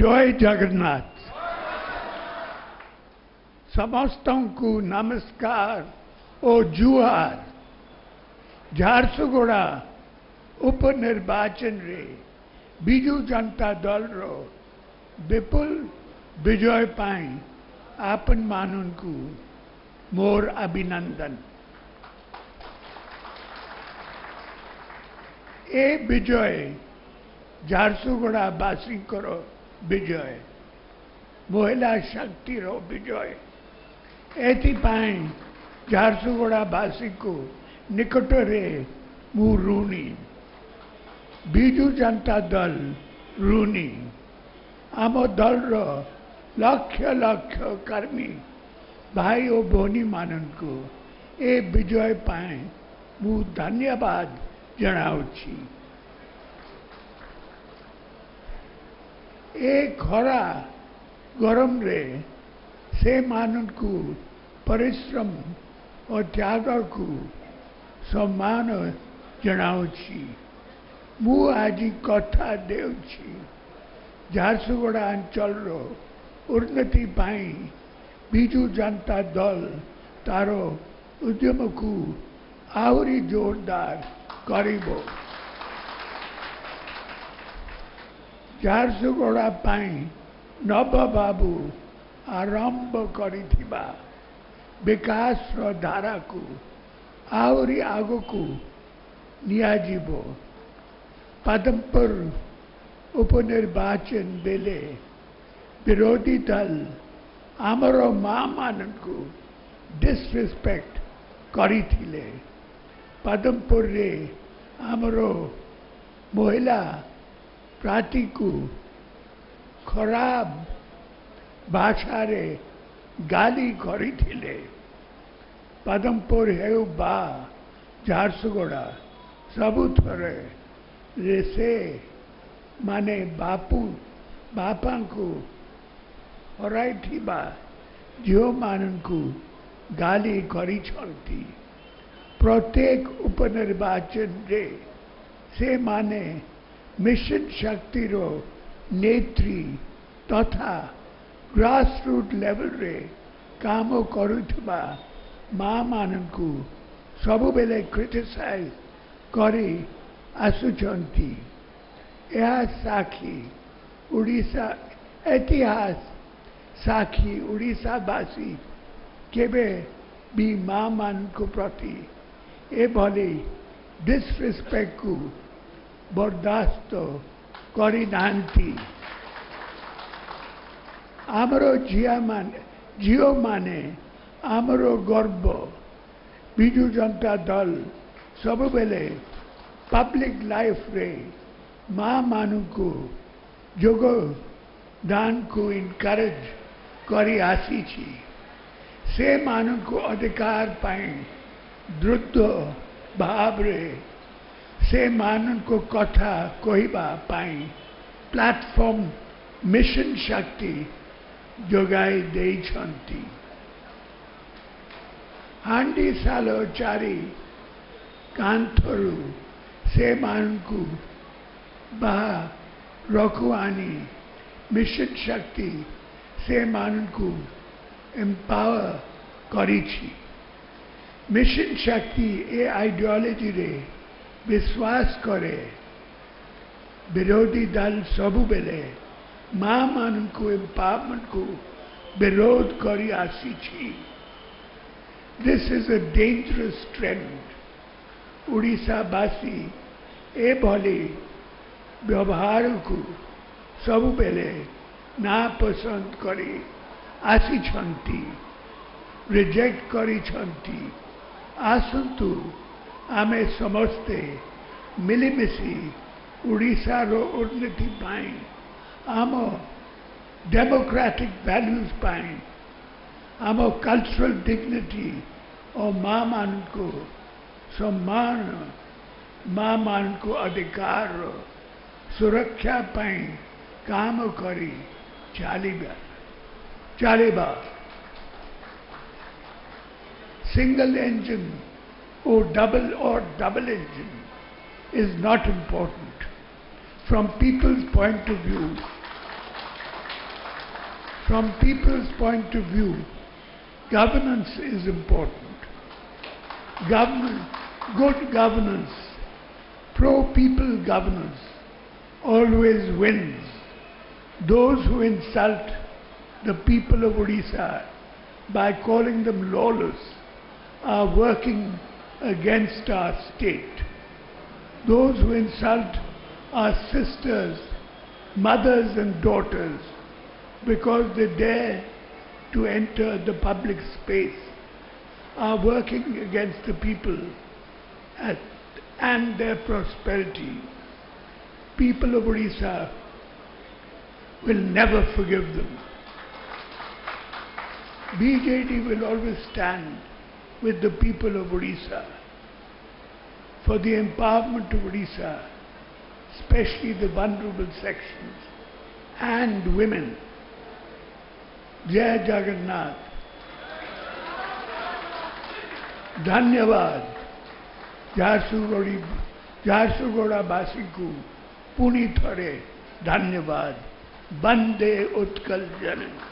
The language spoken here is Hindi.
जय जगन्नाथ समस्त को नमस्कार और जुआर झारसुगुड़ा उपनिर्वाचन रे बीजू जनता दल रो विपुल विजय पाई आपन मानन को मोर अभिनंदन ए विजय झारसुगुड़ा बासी करो विजय वो है शक्ति रो विजय एपाई झारसुगुड़ा बासी को निकटरे मु ऋणी विजु जनता दल ऋणी आम दल लक्ष लक्ष कर्मी भाई और भौनी मानू ए विजय पाए मु धन्यवाद जनावी ए खरा खा गमेन् परिश्रम त्यागको सम्मान जनाउँछु म आज कथा झारसुगुडा अञ्चल पाई बिजु जनता दल तारो उद्यमको आहुरी जोरदार गर चार झारसुगुड़ाई नव बाबू आरंभ कर विकास धारा को आहरी आग को निजी पदमपुर उपनिर्वाचन बेले विरोधी दल आमर माँ मान को डिसरिस्पेक्ट करदमपुर आमर महिला प्रतिकूल खराब भाषा रे गाली करी थिले पदमपुर है बा झारसुगुड़ा सबुथरे रे से माने बापू बापा को हराई थिबा जो मानन को गाली करी छंती प्रत्येक उपनिर्वाचन रे से माने મિશન શક્તિરો નેત્રી તથા ଗ୍ରାସରୁଟ୍ ଲେଭେଲ୍ରେ କାମ କରୁଥିବା ମା'ମାନଙ୍କୁ ସବୁବେଳେ କ୍ରିଟିସାଇଜ୍ କରି ଆସୁଛନ୍ତି ଏହା ସାକ୍ଷୀ ଓଡ଼ିଶା ଇତିହାସ ସାକ୍ଷୀ ଓଡ଼ିଶାବାସୀ କେବେ ବି ମା'ମାନଙ୍କ ପ୍ରତି ଏଭଳି ଡିସରେସ୍ପେକ୍ଟକୁ बरदास्त करना आमर झिया झीओ मैने आमर गर्व विजु जनता दल सब बेले पब्लिक लाइफ रे माँ मान को जोग दान को इनकरेज करी से मान को अधिकार पाई द्रुत भाव रे ಸೇಮಾನನ್ಕೋ ಕಥಾ ಕೊಹಿಬಾ ಪಾಯಿ ಪ್ಲಾಟ್ಫರ್ಮ್ ಮಿಷನ್ ಶಕ್ತಿ ଯୋଗାଇ ଦେଇଛନ୍ତି ହାଣ୍ଡି ସାଲ ଚାରି କାନ୍ଥରୁ ସେମାନଙ୍କୁ ବାହା ରଖୁଆଣି ମିଶନ ଶକ୍ତି ସେମାନଙ୍କୁ ଏମ୍ପାୱାର କରିଛି ମିଶନ ଶକ୍ତି ଏ ଆଇଡ଼ିଓଲୋଜିରେ विश्वास करे विरोधी दल सबुबेले माँ मान को पाप मन को विरोध कर आसी this is a dangerous trend Orissa बासी ए भले व्यवहार को सबुबेले ना पसंद करी आसी रिजेक्ट करी छंती आमे समस्ते मिलमिशी ओडार उन्नति आम डेमोक्राटिक भैल्यूज आम कल्चरल डिग्निटी और माँ मान को सम्मान माँ मान को अधिकार सुरक्षा पाई काम करी चालीबा चालीबा single engine or oh, double or double engine is not important. From people's point of view, from people's point of view, governance is important. Government, good governance, pro-people governance always wins. Those who insult the people of Odisha by calling them lawless are working against our state. Those who insult our sisters, mothers and daughters because they dare to enter the public space are working against the people at, and their prosperity. People of Orissa will never forgive them. BJD will always stand with the people of Odisha for the empowerment of Odisha, especially the vulnerable sections and women. Jai Jagannath. Dhanyavad. Jasugori, Jasugoda Basiku. Puni Thare. Dhanyavad. Bande Utkal Janan.